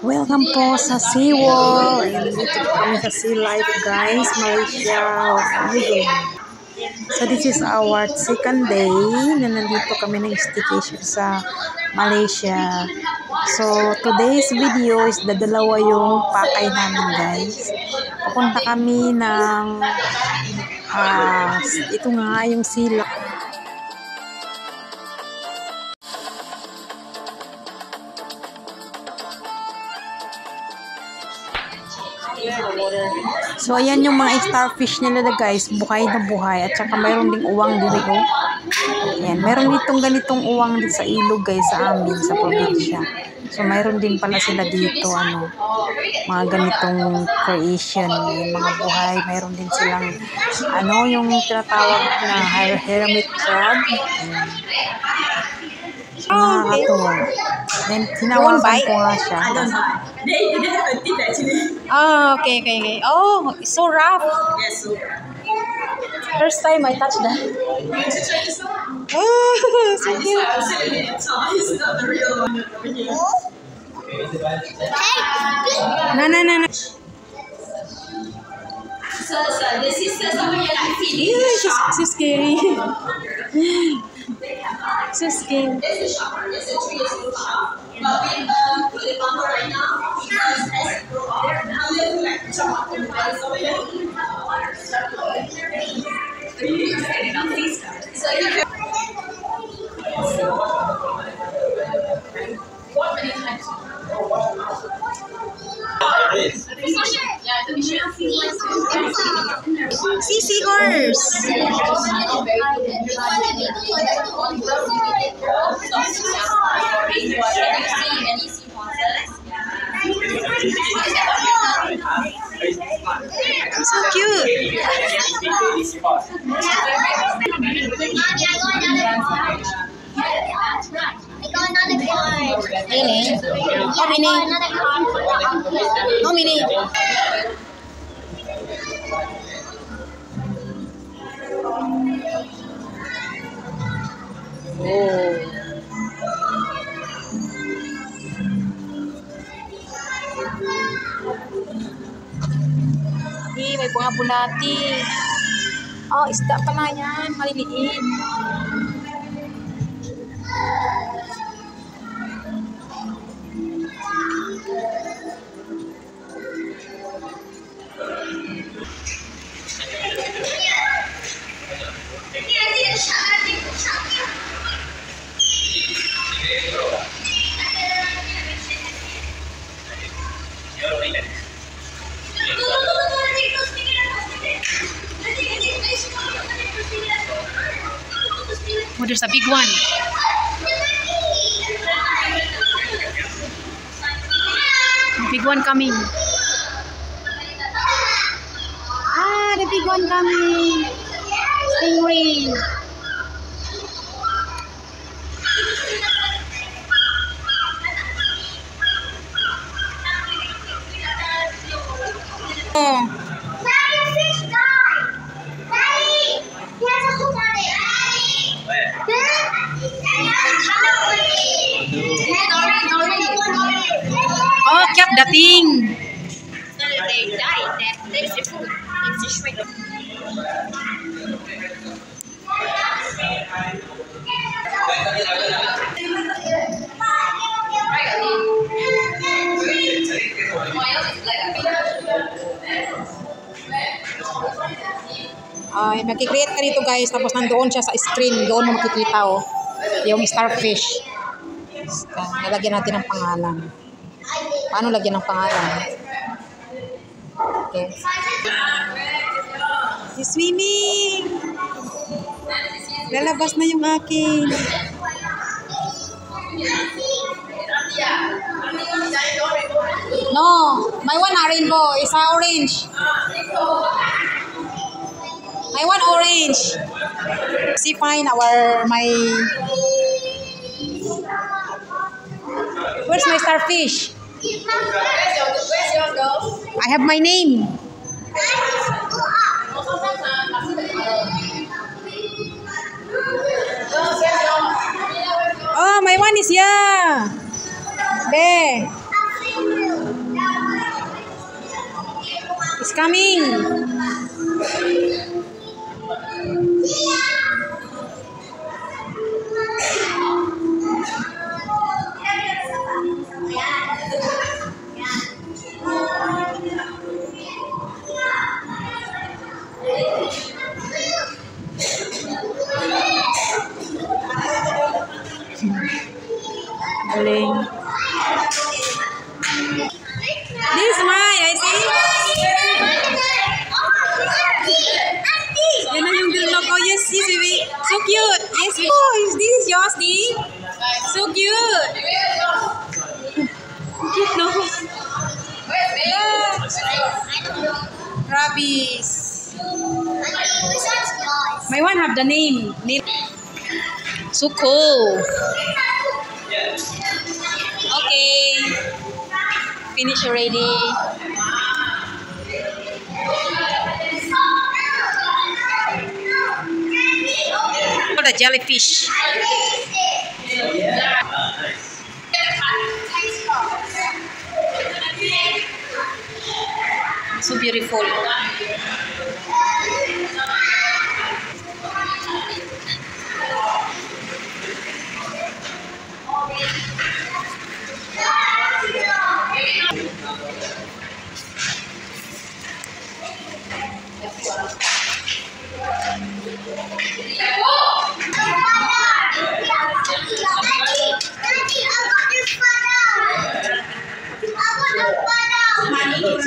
Welcome po sa SeaWorld. Ayan, dito po kami sa Sea Life, guys. Malaysia. Ayun. So, this is our second day na nandito kami ng staycation sa Malaysia. So, today's video is dadalawa yung pakay namin, guys. Papunta kami ng uh, ito nga yung Sea Life. So, ayan yung mga starfish nila na guys. Buhay na buhay. At saka mayroon ding uwang dito. Ayan. Mayroon ditong ganitong uwang dito sa ilog guys sa amin, sa probinsya. So, mayroon din pala sila dito, ano, mga ganitong creation, yung mga buhay. Mayroon din silang, ano, yung tinatawag na hermit crab. Ayan. Oh, so, nakakatuwa. Then, tinawagan ko nga siya. They, they have a tip actually. Oh, okay, okay, okay. Oh, it's so rough. Yes, so First time I touched that. you need to try this one. Oh, so cute. I'm selling it, so it's not the real one over here. No, no, no, no. So, so the sisters over here like feeding Ew, the she's so scary. existing. This is a shopper. This is a tree is shop. But we uh, um, put it bumper right now because Seahorse. So cute. Really? How many? How many? Oh. Hey, may bunga bulati. Oh, isda pala yan. Maliliit. Oh, there's a big one. A big one coming. Ah, the big one coming. Stingray. Oh. Thing. Ay, nagkikreate ka dito guys, tapos nandoon siya sa screen, doon mo makikita oh, yung starfish. Ah, Nalagyan natin ng pangalan. Paano lagyan ng pangalan? Okay. Si swimming! Lalabas na yung akin. No, my one na rainbow. Isa orange. My one orange. See fine our my Where's my starfish? I have my name. Oh, my one is ya, There. It's coming. Yes, yes, baby. So cute. Yes, oh, is this yours, Di? So cute. Cute, no? Rabbis. My one have the name. name. So cool. Okay. Finish already. Oh, the jellyfish. So beautiful.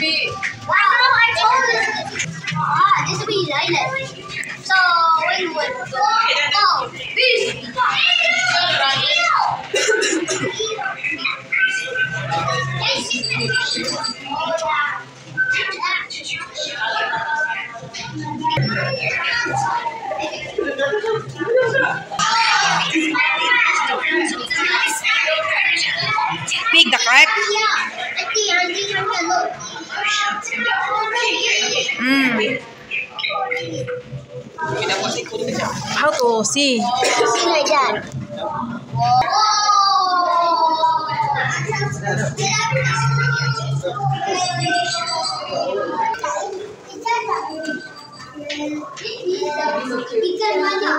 Wow, I told you. Ah, this will be lighted. So, when we go, go, peace. Thank you. How to see? See like that. Ikan banyak.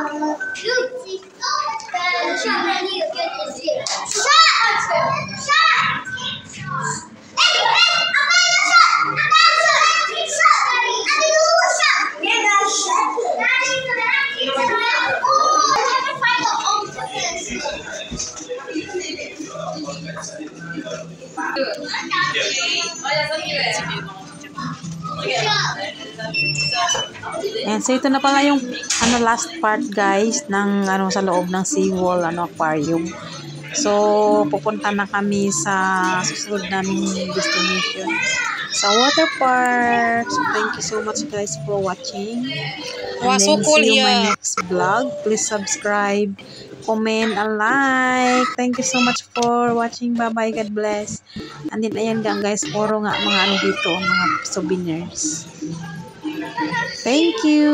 Ayan, so ito na pala yung ano last part guys ng ano sa loob ng seawall ano aquarium. So pupunta na kami sa susunod naming destination sa water park. So thank you so much guys for watching. And Wow, so cool see you my here. next vlog. Please subscribe, comment, and like. Thank you so much for watching. Bye-bye. God bless. And then ayan gang guys, puro nga mga ano dito, mga souvenirs. Thank you.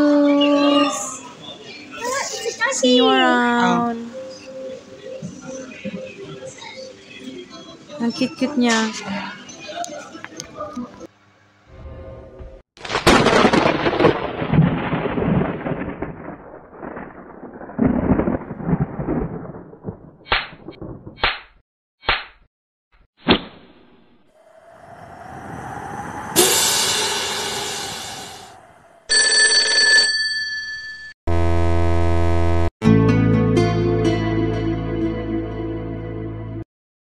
See you around. Ang cute-cute niya.